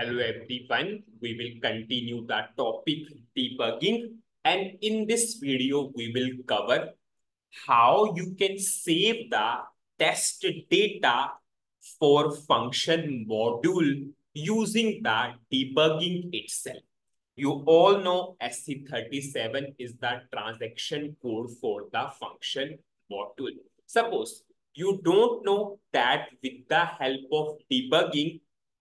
Hello everyone, we will continue the topic debugging and in this video we will cover how you can save the test data for function module using the debugging itself. You all know SE37 is the transaction code for the function module. Suppose you don't know that with the help of debugging,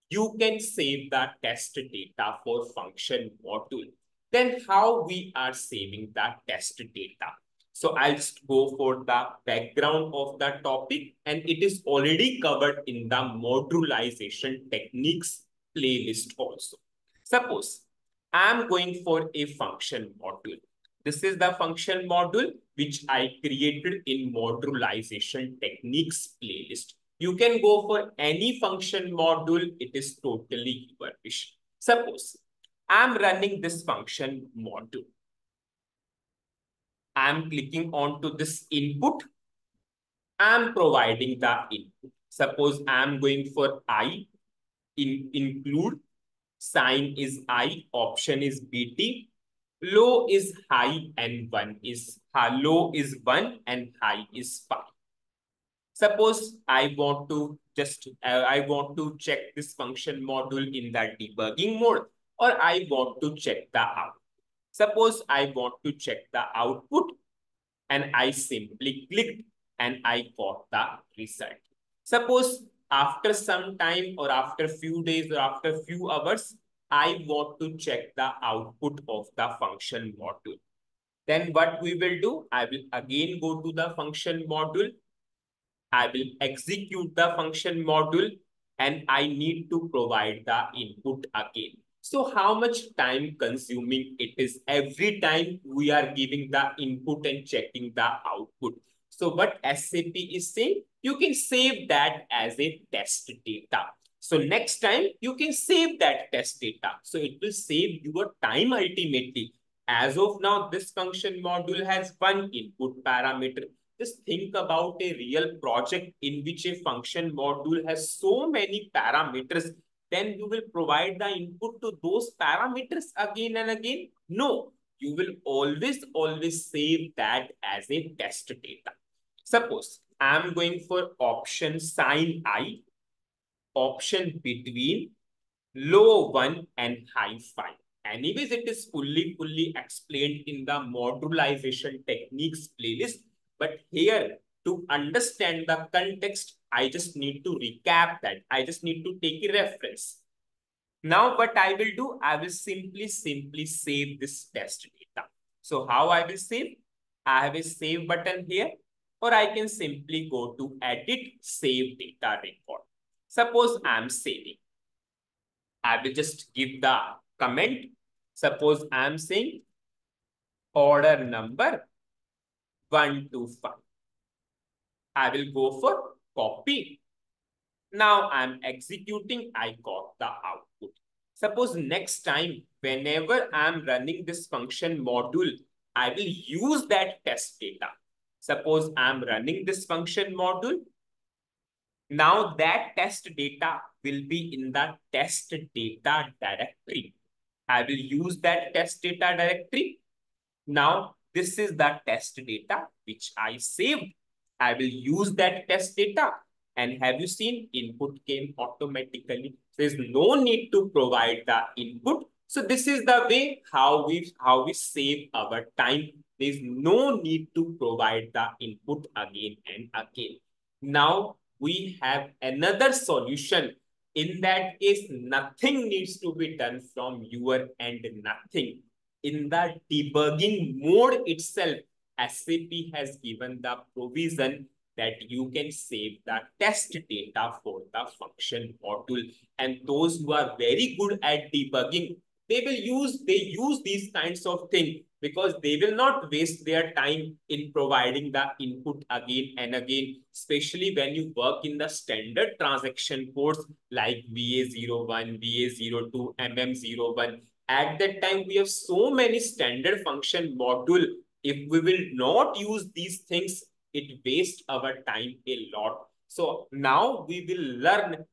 you can save that test data for function module. Then how we are saving that test data? So I'll just go for the background of the topic and it is already covered in the modularization techniques playlist also. Suppose I'm going for a function module. This is the function module which I created in modularization techniques playlist. You can go for any function module. It is totally your wish. Suppose I'm running this function module. I'm clicking onto this input. I'm providing the input. Suppose I'm going for I, in, include, sign is I, option is BT, low is high and 1 is low is 1 and high is 5. Suppose I want to just, uh, I want to check this function module in the debugging mode or I want to check the output. Suppose I want to check the output and I simply clicked and I got the result. Suppose after some time or after few days or after few hours, I want to check the output of the function module. Then what we will do, I will again go to the function module I will execute the function module and I need to provide the input again. So how much time consuming it is every time we are giving the input and checking the output. So what SAP is saying, you can save that as a test data. So next time you can save that test data. So it will save your time ultimately. As of now, this function module has one input parameter just think about a real project in which a function module has so many parameters. Then you will provide the input to those parameters again and again. No, you will always, always save that as a test data. Suppose I'm going for option sign I, option between low 1 and high 5. Anyways, it is fully, fully explained in the modularization techniques playlist but here, to understand the context, I just need to recap that. I just need to take a reference. Now, what I will do, I will simply, simply save this test data. So how I will save? I have a save button here, or I can simply go to edit save data record. Suppose I'm saving. I will just give the comment. Suppose I'm saying order number 1 to 5. I will go for copy. Now I'm executing, I got the output. Suppose next time, whenever I'm running this function module, I will use that test data. Suppose I'm running this function module. Now that test data will be in the test data directory. I will use that test data directory. Now this is the test data which I saved. I will use that test data. And have you seen input came automatically? There's no need to provide the input. So this is the way how we how we save our time. There's no need to provide the input again and again. Now we have another solution. In that case, nothing needs to be done from your end, nothing in the debugging mode itself, SAP has given the provision that you can save the test data for the function module. And those who are very good at debugging, they will use, they use these kinds of things because they will not waste their time in providing the input again and again, especially when you work in the standard transaction codes like VA01, VA02, MM01 at that time we have so many standard function module if we will not use these things it wastes our time a lot so now we will learn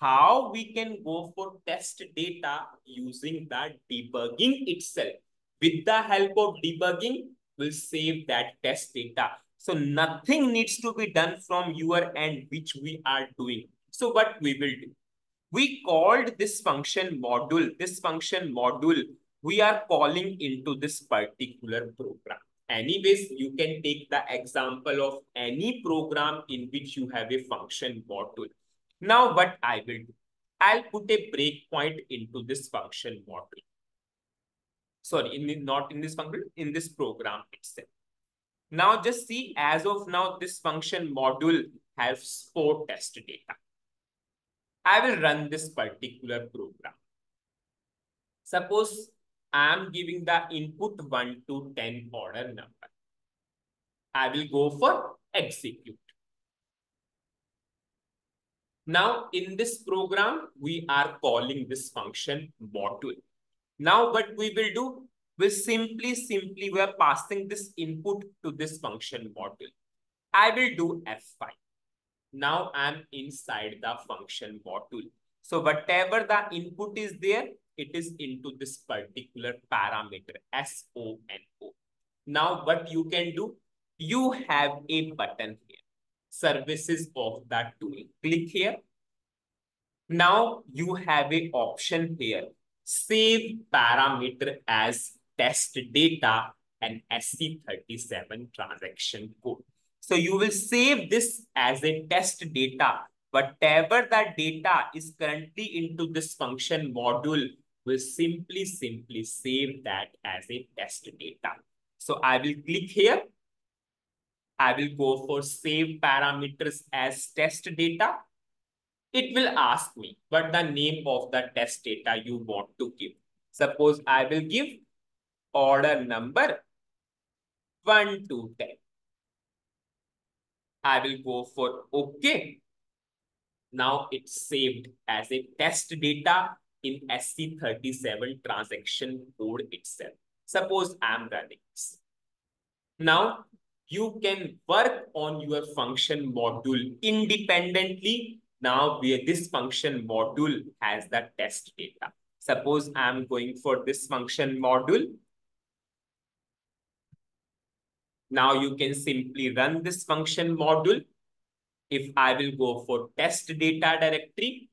how we can go for test data using the debugging itself. With the help of debugging, we'll save that test data. So nothing needs to be done from your end, which we are doing. So what we will do? We called this function module, this function module, we are calling into this particular program. Anyways, you can take the example of any program in which you have a function module. Now what I will do, I'll put a breakpoint into this function module. Sorry, in the, not in this function, in this program itself. Now just see, as of now, this function module has four test data. I will run this particular program. Suppose I am giving the input 1 to 10 order number. I will go for execute. Now, in this program, we are calling this function module. Now, what we will do, we simply, simply, we are passing this input to this function module. I will do F5. Now, I'm inside the function module. So, whatever the input is there, it is into this particular parameter, S-O-N-O. Now, what you can do, you have a button here services of that tool. Click here. Now you have a option here. Save parameter as test data and SE37 transaction code. So you will save this as a test data. Whatever that data is currently into this function module will simply, simply save that as a test data. So I will click here I will go for save parameters as test data. It will ask me what the name of the test data you want to give. Suppose I will give order number 1 to 10. I will go for OK. Now it's saved as a test data in SE37 transaction code itself. Suppose I'm running this. Now you can work on your function module independently. Now, where this function module has the test data. Suppose I'm going for this function module. Now you can simply run this function module. If I will go for test data directory,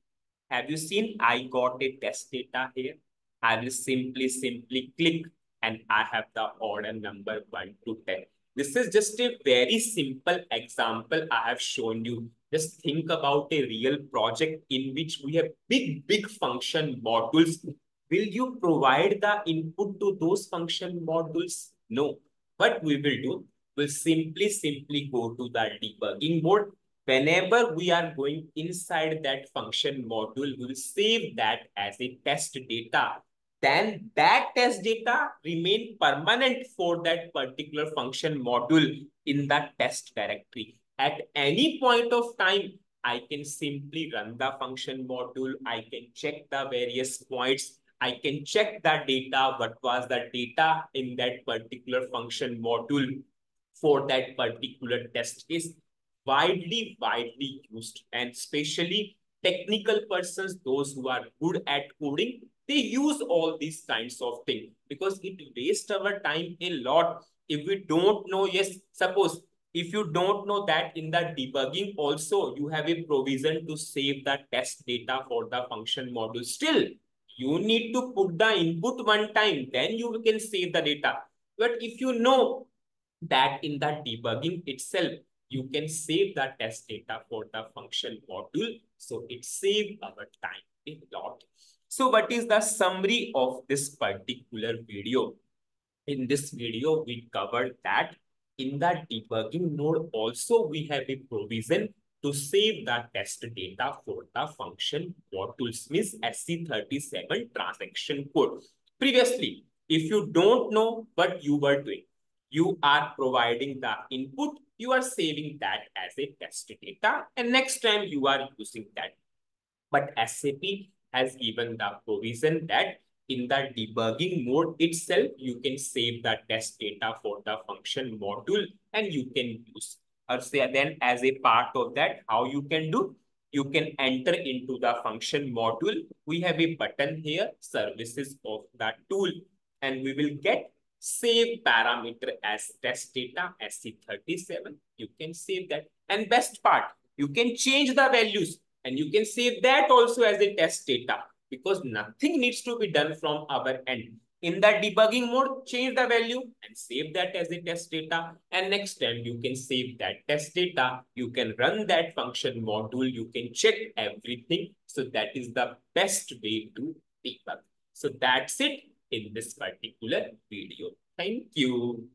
have you seen I got a test data here? I will simply, simply click and I have the order number 1 to 10. This is just a very simple example I have shown you. Just think about a real project in which we have big, big function modules. Will you provide the input to those function modules? No. What we will do, we'll simply, simply go to that debugging mode. Whenever we are going inside that function module, we'll save that as a test data then that test data remain permanent for that particular function module in that test directory. At any point of time, I can simply run the function module. I can check the various points. I can check that data, what was that data in that particular function module for that particular test is widely, widely used and especially technical persons, those who are good at coding, they use all these kinds of things because it wastes our time a lot. If we don't know, yes, suppose if you don't know that in the debugging also, you have a provision to save the test data for the function module. Still, you need to put the input one time, then you can save the data. But if you know that in the debugging itself, you can save the test data for the function module. So it saves our time a lot. So what is the summary of this particular video? In this video, we covered that in the debugging mode also we have a provision to save the test data for the function modules means SE37 transaction code. Previously, if you don't know what you were doing, you are providing the input, you are saving that as a test data, and next time you are using that. But SAP has given the provision that in the debugging mode itself, you can save the test data for the function module and you can use Uh, or say then as a part of that, how you can do? you can enter into the function module. We have a button here, services of that tool, and we will get save parameter as test data SE37. You can save that. And best part, you can change the values and you can save that also as a test data because nothing needs to be done from our end. In that debugging mode, change the value and save that as a test data. And next time you can save that test data. You can run that function module. You can check everything. So that is the best way to debug. So that's it in this particular video. Thank you.